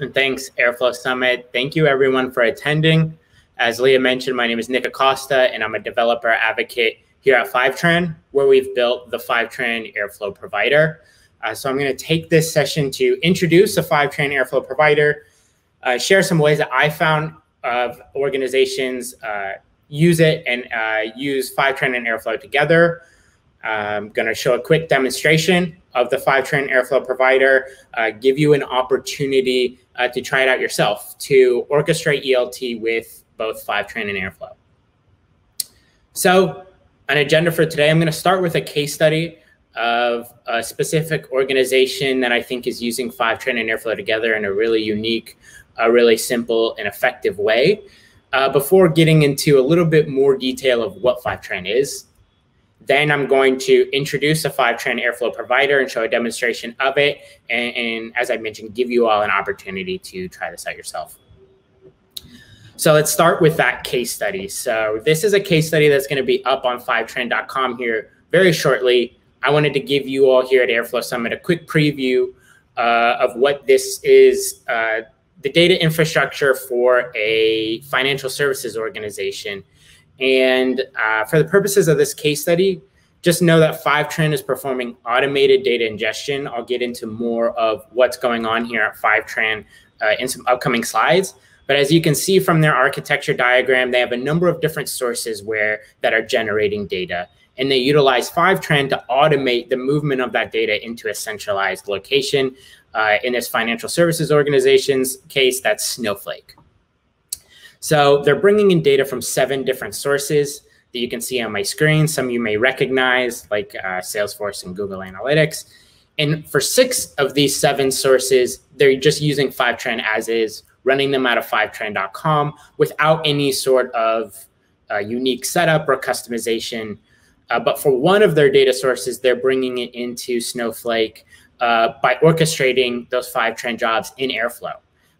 and thanks Airflow Summit. Thank you everyone for attending. As Leah mentioned, my name is Nick Acosta, and I'm a developer advocate here at Fivetran, where we've built the Fivetran Airflow provider. Uh, so I'm going to take this session to introduce the Fivetran Airflow provider, uh, share some ways that I found of organizations uh, use it and uh, use Fivetran and Airflow together. I'm going to show a quick demonstration of the Fivetran Airflow provider, uh, give you an opportunity uh, to try it out yourself to orchestrate ELT with both Fivetran and Airflow. So an agenda for today, I'm going to start with a case study of a specific organization that I think is using Fivetran and Airflow together in a really unique, a really simple and effective way. Uh, before getting into a little bit more detail of what Fivetran is, then I'm going to introduce a Fivetran Airflow provider and show a demonstration of it. And, and, as I mentioned, give you all an opportunity to try this out yourself. So let's start with that case study. So this is a case study that's going to be up on fivetran.com here very shortly. I wanted to give you all here at Airflow Summit a quick preview uh, of what this is, uh, the data infrastructure for a financial services organization and uh, for the purposes of this case study, just know that Fivetran is performing automated data ingestion. I'll get into more of what's going on here at Fivetran uh, in some upcoming slides. But as you can see from their architecture diagram, they have a number of different sources where that are generating data. And they utilize Fivetran to automate the movement of that data into a centralized location. Uh, in this financial services organization's case, that's Snowflake. So they're bringing in data from seven different sources that you can see on my screen. Some you may recognize, like uh, Salesforce and Google Analytics. And for six of these seven sources, they're just using Fivetran as is, running them out of fivetran.com without any sort of uh, unique setup or customization. Uh, but for one of their data sources, they're bringing it into Snowflake uh, by orchestrating those Fivetran jobs in Airflow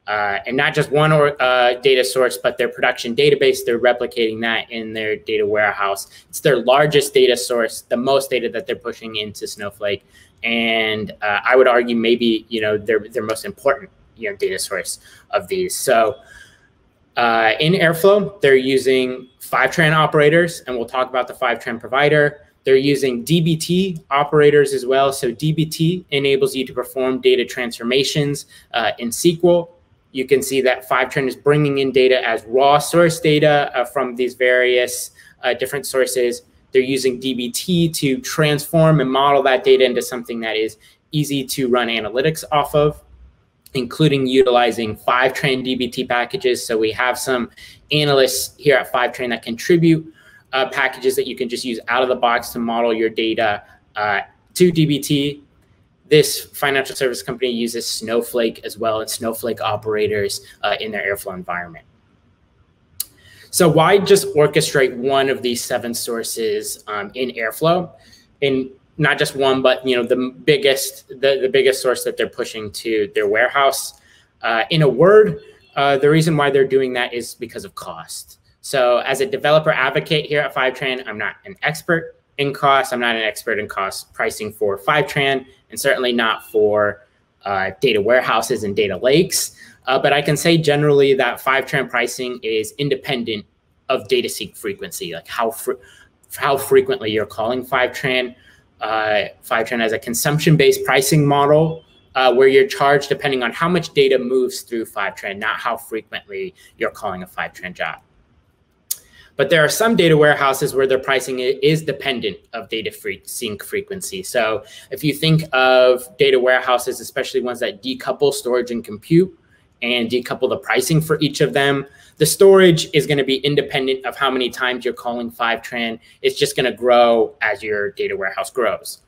uh, and not just one or, uh, data source, but their production database. They're replicating that in their data warehouse. It's their largest data source, the most data that they're pushing into Snowflake, and uh, I would argue maybe you know their their most important you know data source of these. So. Uh, in Airflow, they're using Fivetran operators, and we'll talk about the Fivetran provider. They're using DBT operators as well. So DBT enables you to perform data transformations uh, in SQL you can see that Fivetran is bringing in data as raw source data uh, from these various uh, different sources. They're using DBT to transform and model that data into something that is easy to run analytics off of, including utilizing Fivetran DBT packages. So we have some analysts here at Fivetran that contribute uh, packages that you can just use out of the box to model your data uh, to DBT this financial service company uses Snowflake as well and Snowflake operators uh, in their Airflow environment. So why just orchestrate one of these seven sources um, in Airflow? And not just one, but you know the biggest the, the biggest source that they're pushing to their warehouse. Uh, in a word, uh, the reason why they're doing that is because of cost. So as a developer advocate here at Fivetran, I'm not an expert in cost. I'm not an expert in cost pricing for Fivetran, and certainly not for uh, data warehouses and data lakes. Uh, but I can say generally that Fivetran pricing is independent of data sync frequency, like how fr how frequently you're calling Fivetran. Uh, Fivetran has a consumption-based pricing model uh, where you're charged depending on how much data moves through Fivetran, not how frequently you're calling a Fivetran job. But there are some data warehouses where their pricing is dependent of data free sync frequency. So if you think of data warehouses, especially ones that decouple storage and compute and decouple the pricing for each of them, the storage is going to be independent of how many times you're calling Fivetran. It's just going to grow as your data warehouse grows.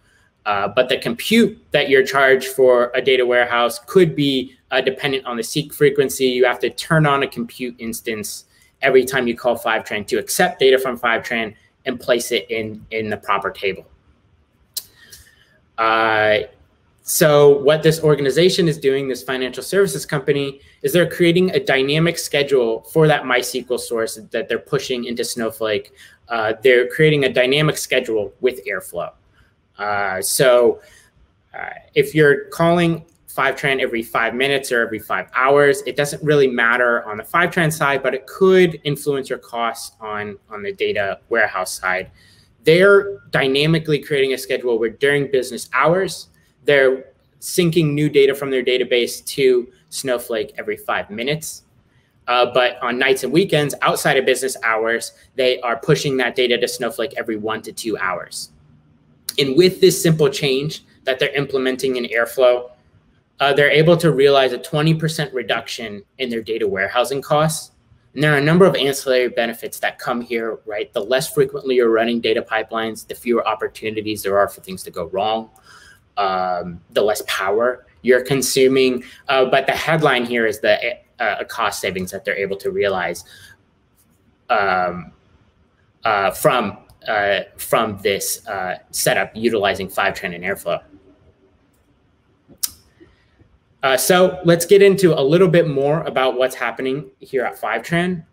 Uh, but the compute that you're charged for a data warehouse could be uh, dependent on the sync frequency. You have to turn on a compute instance every time you call Fivetran to accept data from Fivetran and place it in, in the proper table. Uh, so what this organization is doing, this financial services company, is they're creating a dynamic schedule for that MySQL source that they're pushing into Snowflake. Uh, they're creating a dynamic schedule with Airflow. Uh, so uh, if you're calling Fivetran every five minutes or every five hours. It doesn't really matter on the Fivetran side, but it could influence your costs on, on the data warehouse side. They're dynamically creating a schedule where during business hours, they're syncing new data from their database to Snowflake every five minutes. Uh, but on nights and weekends, outside of business hours, they are pushing that data to Snowflake every one to two hours. And with this simple change that they're implementing in Airflow, uh, they're able to realize a 20% reduction in their data warehousing costs. And there are a number of ancillary benefits that come here, right? The less frequently you're running data pipelines, the fewer opportunities there are for things to go wrong, um, the less power you're consuming. Uh, but the headline here is the uh, cost savings that they're able to realize um, uh, from uh, from this uh, setup utilizing Fivetran and Airflow. Uh, so let's get into a little bit more about what's happening here at Fivetran.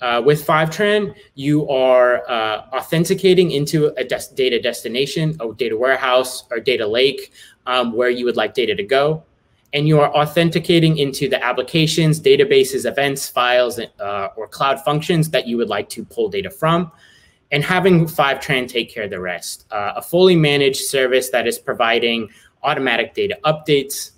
Uh, with Fivetran, you are uh, authenticating into a des data destination, a data warehouse, or data lake um, where you would like data to go. And you are authenticating into the applications, databases, events, files, uh, or cloud functions that you would like to pull data from. And having Fivetran take care of the rest. Uh, a fully managed service that is providing automatic data updates,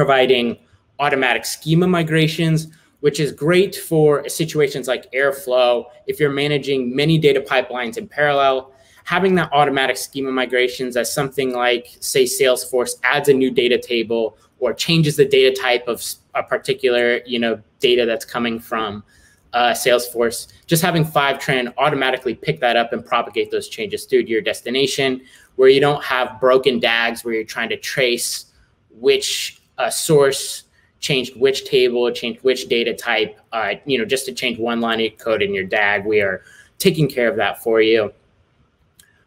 providing automatic schema migrations, which is great for situations like Airflow. If you're managing many data pipelines in parallel, having that automatic schema migrations as something like, say, Salesforce adds a new data table or changes the data type of a particular, you know, data that's coming from uh, Salesforce, just having Fivetran automatically pick that up and propagate those changes through to your destination, where you don't have broken DAGs where you're trying to trace which uh, source changed which table, changed which data type, uh, you know, just to change one line of code in your DAG. We are taking care of that for you.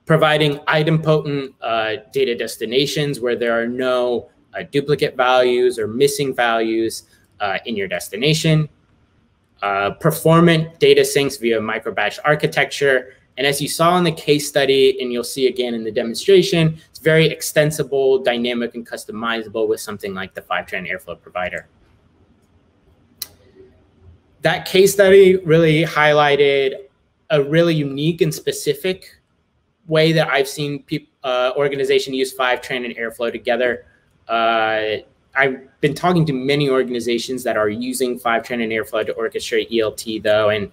Providing idempotent uh, data destinations where there are no uh, duplicate values or missing values uh, in your destination. Uh, performant data syncs via microbatch architecture and as you saw in the case study, and you'll see again in the demonstration, it's very extensible, dynamic, and customizable with something like the Fivetran Airflow provider. That case study really highlighted a really unique and specific way that I've seen uh, organization use Fivetran and Airflow together. Uh, I've been talking to many organizations that are using Fivetran and Airflow to orchestrate ELT though, and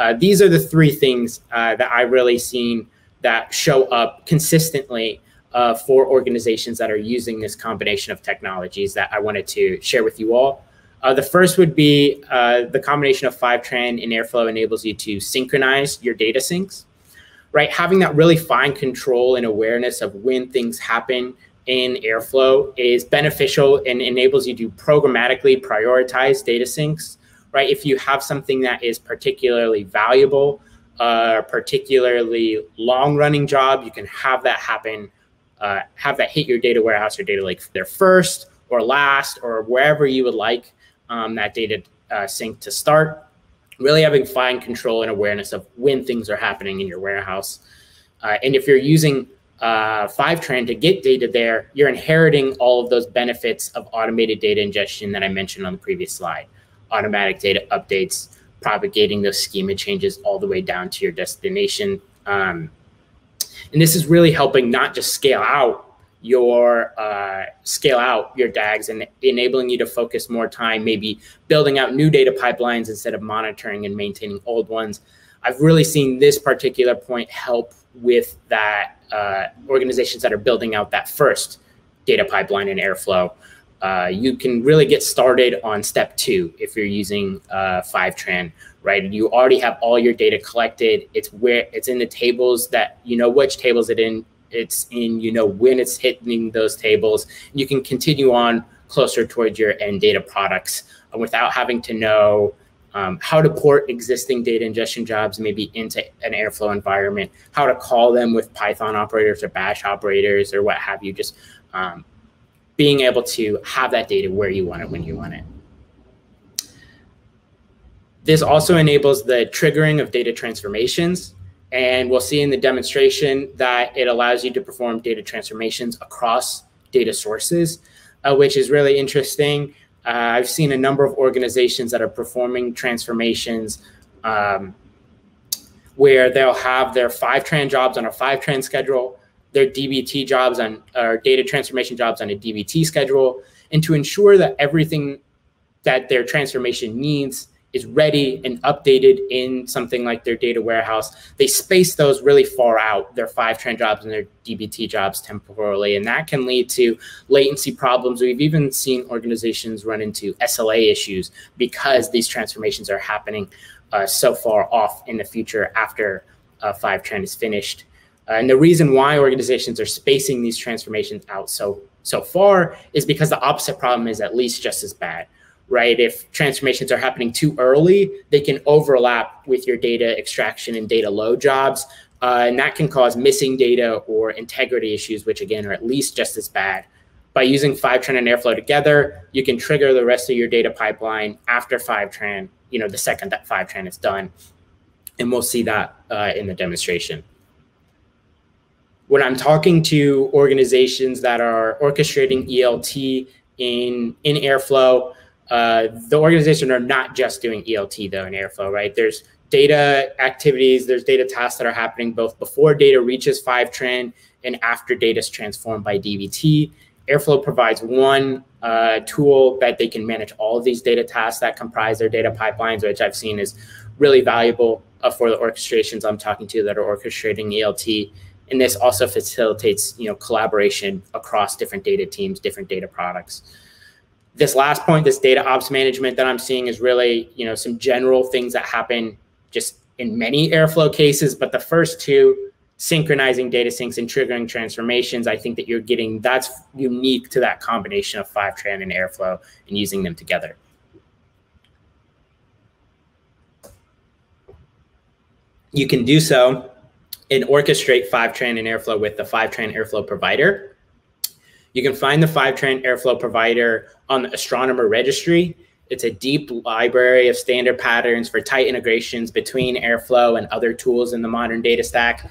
uh, these are the three things uh, that I've really seen that show up consistently uh, for organizations that are using this combination of technologies that I wanted to share with you all. Uh, the first would be uh, the combination of Fivetran and Airflow enables you to synchronize your data syncs, right? Having that really fine control and awareness of when things happen in Airflow is beneficial and enables you to programmatically prioritize data syncs right? If you have something that is particularly valuable, uh, particularly long running job, you can have that happen, uh, have that hit your data warehouse or data lake there first or last or wherever you would like um, that data uh, sync to start. Really having fine control and awareness of when things are happening in your warehouse. Uh, and if you're using uh, Fivetran to get data there, you're inheriting all of those benefits of automated data ingestion that I mentioned on the previous slide automatic data updates, propagating those schema changes all the way down to your destination. Um, and this is really helping not just scale out your uh, scale out your DAGs and enabling you to focus more time, maybe building out new data pipelines instead of monitoring and maintaining old ones. I've really seen this particular point help with that uh, organizations that are building out that first data pipeline in Airflow uh, you can really get started on step two if you're using uh, Fivetran, right? You already have all your data collected. It's where it's in the tables that you know which tables it in. It's in you know when it's hitting those tables. You can continue on closer towards your end data products uh, without having to know um, how to port existing data ingestion jobs maybe into an Airflow environment, how to call them with Python operators or Bash operators or what have you. Just um, being able to have that data where you want it when you want it. This also enables the triggering of data transformations. And we'll see in the demonstration that it allows you to perform data transformations across data sources. uh, which is really interesting. Uh, I've seen a number of organizations that are performing transformations um, where they'll have their Fivetran jobs on a Fivetran schedule, their DBT jobs on or data transformation jobs on a DBT schedule, and to ensure that everything that their transformation needs is ready and updated in something like their data warehouse. They space those really far out, their Fivetran jobs and their DBT jobs temporarily, and that can lead to latency problems. We've even seen organizations run into SLA issues because these transformations are happening uh, so far off in the future after uh, trend is finished. Uh, and the reason why organizations are spacing these transformations out so so far is because the opposite problem is at least just as bad right? If transformations are happening too early, they can overlap with your data extraction and data load jobs. Uh, and that can cause missing data or integrity issues, which again are at least just as bad. By using Fivetran and Airflow together, you can trigger the rest of your data pipeline after Fivetran, you know, the second that Fivetran is done. And we'll see that uh, in the demonstration. When I'm talking to organizations that are orchestrating ELT in, in Airflow, uh, the organization are not just doing ELT though in Airflow, right? There's data activities, there's data tasks that are happening both before data reaches Fivetran and after data is transformed by DBT. Airflow provides one uh, tool that they can manage all of these data tasks that comprise their data pipelines, which I've seen is really valuable uh, for the orchestrations I'm talking to that are orchestrating ELT. And this also facilitates, you know, collaboration across different data teams, different data products this last point, this data ops management that I'm seeing is really, you know, some general things that happen just in many Airflow cases. But the first two, synchronizing data syncs and triggering transformations, I think that you're getting that's unique to that combination of Fivetran and Airflow and using them together. You can do so and orchestrate Fivetran and Airflow with the Fivetran Airflow provider. You can find the Fivetran Airflow provider on the Astronomer registry. It's a deep library of standard patterns for tight integrations between Airflow and other tools in the modern data stack.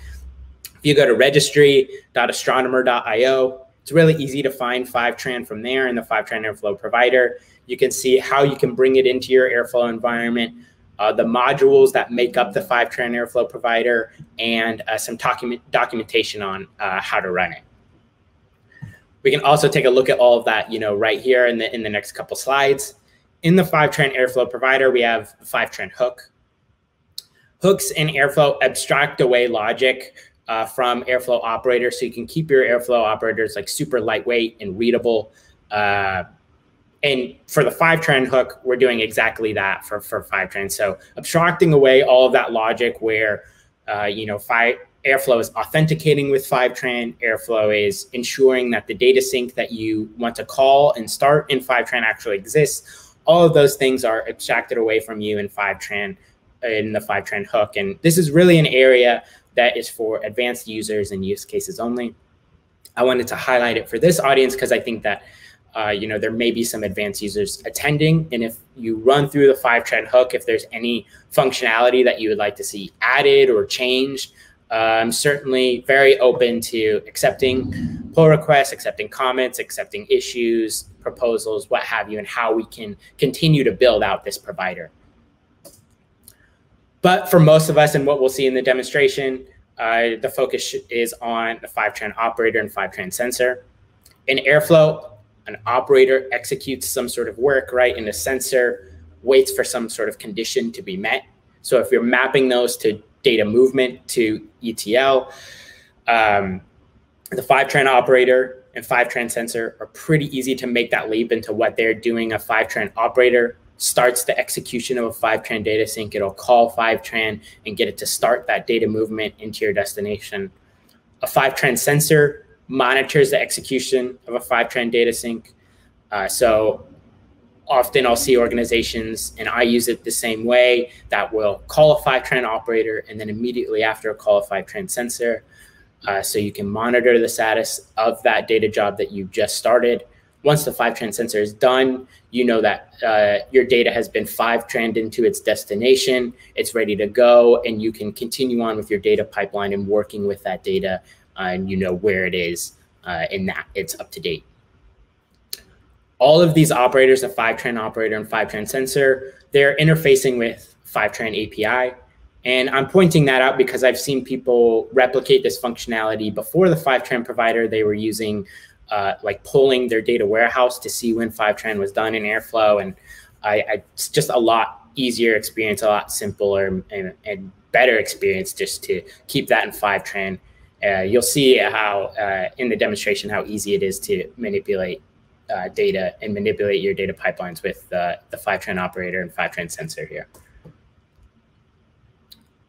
If you go to registry.astronomer.io, it's really easy to find Fivetran from there in the Fivetran Airflow provider. You can see how you can bring it into your Airflow environment, uh, the modules that make up the Fivetran Airflow provider, and uh, some document documentation on uh, how to run it. We can also take a look at all of that, you know, right here in the in the next couple slides. In the Fivetran Airflow provider, we have Fivetran hook. Hooks in Airflow abstract away logic uh, from Airflow operators, so you can keep your Airflow operators like super lightweight and readable. Uh, and for the Fivetran hook, we're doing exactly that for for Fivetran. So abstracting away all of that logic where uh, you know, five, Airflow is authenticating with Fivetran. Airflow is ensuring that the data sync that you want to call and start in Fivetran actually exists. All of those things are abstracted away from you in Fivetran, in the Fivetran hook. And this is really an area that is for advanced users and use cases only. I wanted to highlight it for this audience because I think that uh, you know, there may be some advanced users attending. And if you run through the Fivetran hook, if there's any functionality that you would like to see added or changed, I'm certainly very open to accepting pull requests, accepting comments, accepting issues, proposals, what have you, and how we can continue to build out this provider. But for most of us, and what we'll see in the demonstration, uh, the focus is on the Fivetran operator and Fivetran sensor. In Airflow, an operator executes some sort of work, right? And a sensor waits for some sort of condition to be met. So if you're mapping those to data movement to ETL. Um, the Fivetran operator and Fivetran sensor are pretty easy to make that leap into what they're doing. A Fivetran operator starts the execution of a Fivetran data sync. It'll call Fivetran and get it to start that data movement into your destination. A Fivetran sensor monitors the execution of a Fivetran data sync. Uh, so often I'll see organizations, and I use it the same way, that will call a Fivetran operator and then immediately after call a Fivetran sensor. Uh, so you can monitor the status of that data job that you just started. Once the Fivetran sensor is done, you know that uh, your data has been Fivetran into its destination, it's ready to go, and you can continue on with your data pipeline and working with that data, and you know where it is, uh, and that it's up to date. all of these operators, the Fivetran operator and Fivetran sensor, they're interfacing with Fivetran API. And I'm pointing that out because I've seen people replicate this functionality before the Fivetran provider. They were using uh, like pulling their data warehouse to see when Fivetran was done in Airflow. And I, I, it's just a lot easier experience, a lot simpler and, and better experience just to keep that in Fivetran. Uh, you'll see how uh, in the demonstration how easy it is to manipulate uh, data and manipulate your data pipelines with uh, the Fivetran operator and Fivetran sensor here.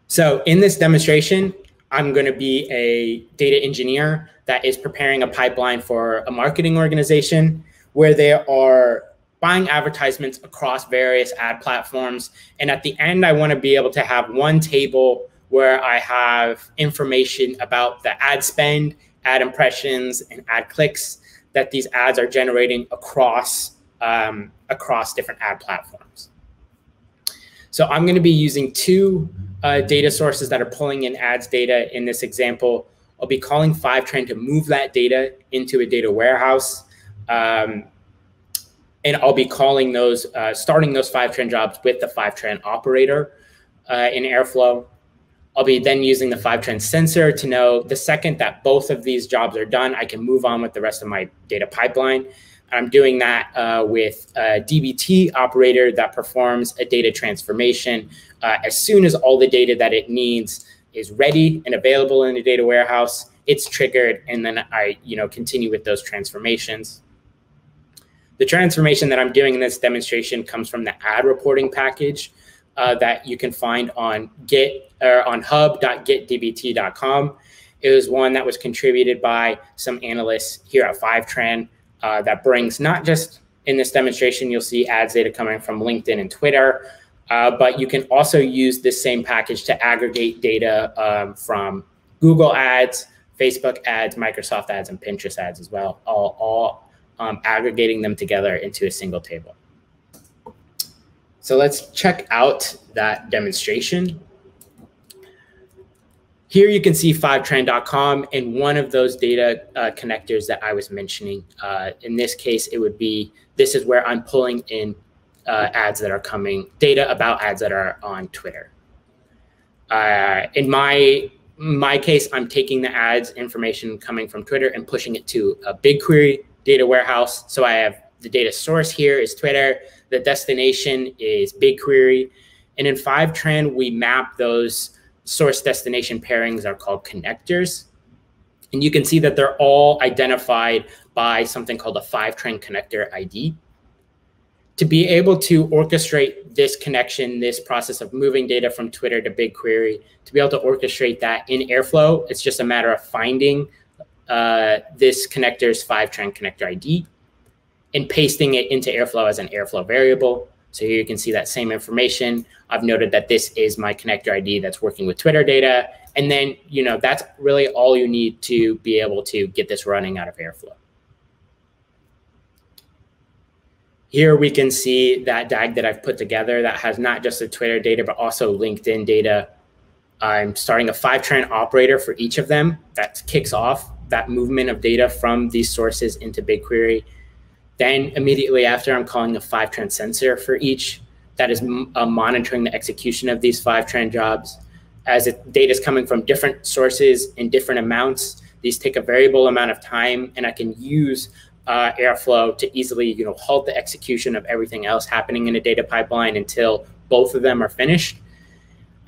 So in this demonstration, I'm going to be a data engineer that is preparing a pipeline for a marketing organization where they are buying advertisements across various ad platforms. And at the end, I want to be able to have one table where I have information about the ad spend, ad impressions, and ad clicks that these ads are generating across um, across different ad platforms. So I'm going to be using two uh, data sources that are pulling in ads data. In this example, I'll be calling Fivetran to move that data into a data warehouse. Um, and I'll be calling those, uh, starting those Fivetran jobs with the Fivetran operator uh, in Airflow. I'll be then using the Fivetran sensor to know the second that both of these jobs are done, I can move on with the rest of my data pipeline. I'm doing that uh, with a DBT operator that performs a data transformation. Uh, as soon as all the data that it needs is ready and available in the data warehouse, it's triggered, and then I you know, continue with those transformations. The transformation that I'm doing in this demonstration comes from the ad reporting package uh, that you can find on git or on hub.getdbt.com. It was one that was contributed by some analysts here at Fivetran uh, that brings not just in this demonstration, you'll see ads data coming from LinkedIn and Twitter, uh, but you can also use this same package to aggregate data um, from Google ads, Facebook ads, Microsoft ads, and Pinterest ads as well, all, all um, aggregating them together into a single table. So let's check out that demonstration. Here you can see fivetran.com and one of those data uh, connectors that I was mentioning. Uh, in this case, it would be, this is where I'm pulling in uh, ads that are coming, data about ads that are on Twitter. Uh, in my my case, I'm taking the ads information coming from Twitter and pushing it to a BigQuery data warehouse. So I have the data source here is Twitter, the destination is BigQuery, and in Fivetran, we map those source destination pairings are called connectors. And you can see that they're all identified by something called a Fivetran connector ID. To be able to orchestrate this connection, this process of moving data from Twitter to BigQuery, to be able to orchestrate that in Airflow, it's just a matter of finding uh, this connector's Fivetran connector ID and pasting it into Airflow as an Airflow variable. So here you can see that same information. I've noted that this is my connector ID that's working with Twitter data. And then, you know, that's really all you need to be able to get this running out of Airflow. Here we can see that DAG that I've put together that has not just the Twitter data, but also LinkedIn data. I'm starting a Fivetran operator for each of them that kicks off that movement of data from these sources into BigQuery. Then immediately after, I'm calling a Fivetran sensor for each that is uh, monitoring the execution of these Fivetran jobs. As data is coming from different sources in different amounts, these take a variable amount of time, and I can use uh, Airflow to easily, you know, halt the execution of everything else happening in a data pipeline until both of them are finished.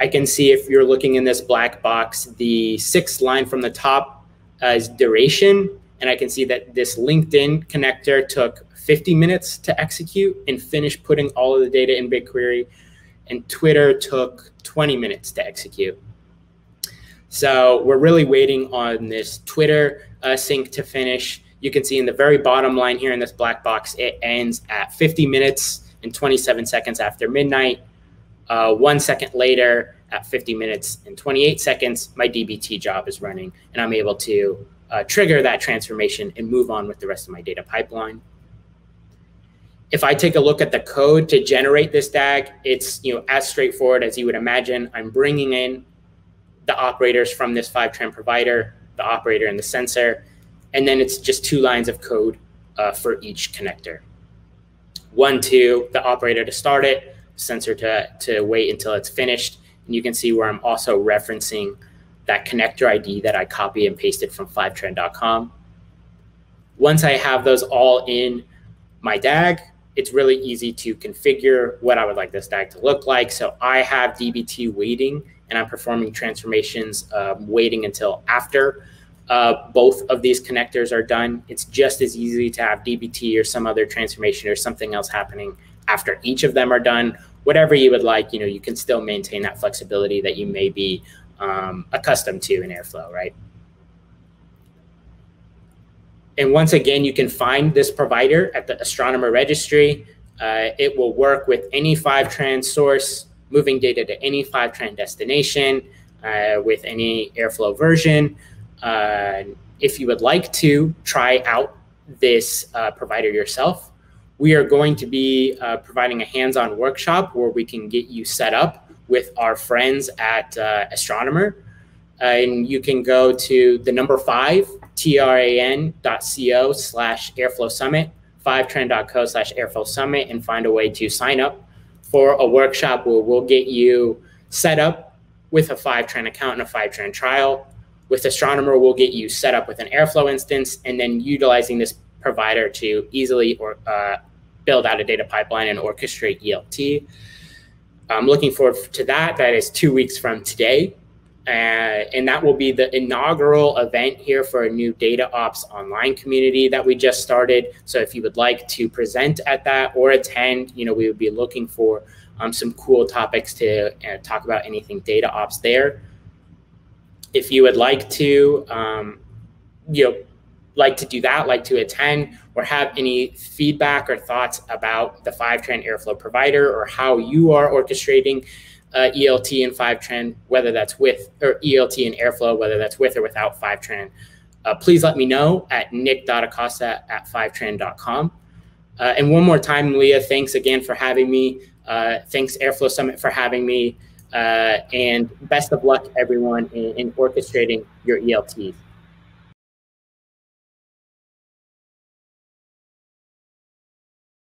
I can see if you're looking in this black box, the sixth line from the top uh, is duration, and I can see that this LinkedIn connector took 50 minutes to execute and finish putting all of the data in BigQuery. And Twitter took 20 minutes to execute. So we're really waiting on this Twitter uh, sync to finish. You can see in the very bottom line here in this black box, it ends at 50 minutes and 27 seconds after midnight. Uh, one second later, at 50 minutes and 28 seconds, my DBT job is running, and I'm able to uh, trigger that transformation and move on with the rest of my data pipeline. If I take a look at the code to generate this DAG, it's you know as straightforward as you would imagine. I'm bringing in the operators from this Fivetran provider, the operator and the sensor, and then it's just two lines of code uh, for each connector. one, two, the operator to start it, sensor to, to wait until it's finished. And you can see where I'm also referencing that connector ID that I copy and pasted from fivetran.com. Once I have those all in my DAG, it's really easy to configure what I would like this DAG to look like. So I have DBT waiting and I'm performing transformations um, waiting until after uh, both of these connectors are done. It's just as easy to have DBT or some other transformation or something else happening after each of them are done. Whatever you would like, you know, you can still maintain that flexibility that you may be um, accustomed to in Airflow, right? And once again, you can find this provider at the astronomer registry. Uh, it will work with any Fivetran source, moving data to any Fivetran destination uh, with any Airflow version. Uh, if you would like to try out this uh, provider yourself, we are going to be uh, providing a hands-on workshop where we can get you set up with our friends at uh, Astronomer. and you can go to the number five tran.co slash airflow summit, fivetran.co slash airflow summit, and find a way to sign up for a workshop where we'll get you set up with a Fivetran account and a Fivetran trial. With Astronomer, we'll get you set up with an Airflow instance and then utilizing this provider to easily or uh, build out a data pipeline and orchestrate ELT. I'm looking forward to that. That is two weeks from today. Uh, and that will be the inaugural event here for a new data ops online community that we just started so if you would like to present at that or attend you know we would be looking for um, some cool topics to uh, talk about anything data ops there if you would like to um, you know like to do that like to attend or have any feedback or thoughts about the Fivetran airflow provider or how you are orchestrating uh, ELT and Fivetran, whether that's with, or ELT and Airflow, whether that's with or without Fivetran, uh, please let me know at nick.acosta at fivetran.com. Uh, and one more time, Leah, thanks again for having me. Uh, thanks Airflow Summit for having me. Uh, and best of luck, everyone, in, in orchestrating your ELTs.